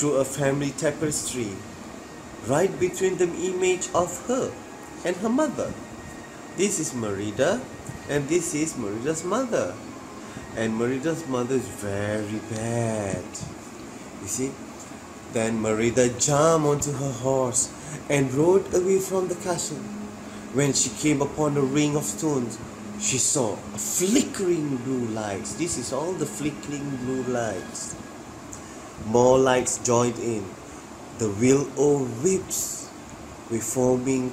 through a family tapestry. Right between the image of her and her mother. This is Merida and this is Merida's mother. And Merida's mother is very bad. You see? Then Merida jumped onto her horse and rode away from the castle. When she came upon a ring of stones, she saw a flickering blue lights. This is all the flickering blue lights. More lights joined in. The willow whips were forming